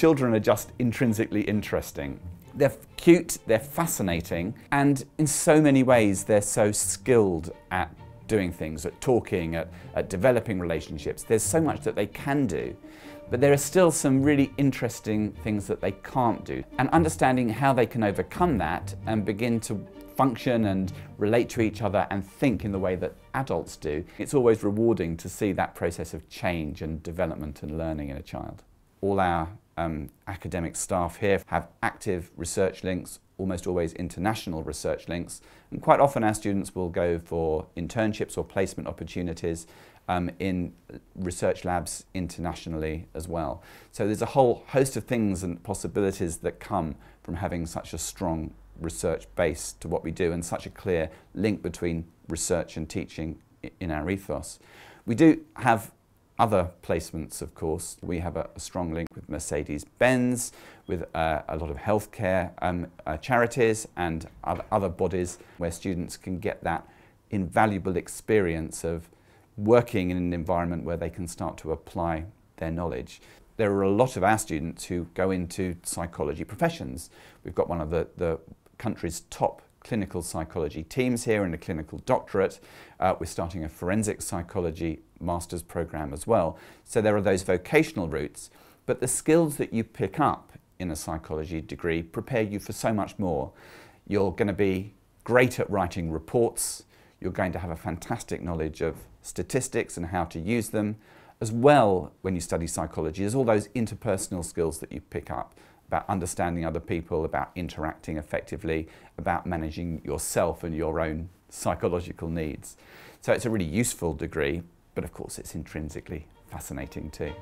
children are just intrinsically interesting. They're cute, they're fascinating, and in so many ways they're so skilled at doing things, at talking, at, at developing relationships. There's so much that they can do. But there are still some really interesting things that they can't do. And understanding how they can overcome that and begin to function and relate to each other and think in the way that adults do, it's always rewarding to see that process of change and development and learning in a child. All our um, academic staff here have active research links, almost always international research links, and quite often our students will go for internships or placement opportunities um, in research labs internationally as well. So there's a whole host of things and possibilities that come from having such a strong research base to what we do and such a clear link between research and teaching in our ethos. We do have other placements, of course. We have a, a strong link with Mercedes-Benz, with uh, a lot of healthcare um, uh, charities and other, bodies where students can get that invaluable experience of working in an environment where they can start to apply their knowledge. There are a lot of our students who go into psychology professions. We've got one of the, the country's top clinical psychology teams here and a clinical doctorate. Uh, we're starting a forensic psychology master's program as well. So there are those vocational routes, but the skills that you pick up in a psychology degree prepare you for so much more. You're going to be great at writing reports, you're going to have a fantastic knowledge of statistics and how to use them, as well when you study psychology, there's all those interpersonal skills that you pick up about understanding other people, about interacting effectively, about managing yourself and your own psychological needs. So it's a really useful degree, but of course it's intrinsically fascinating too.